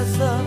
as the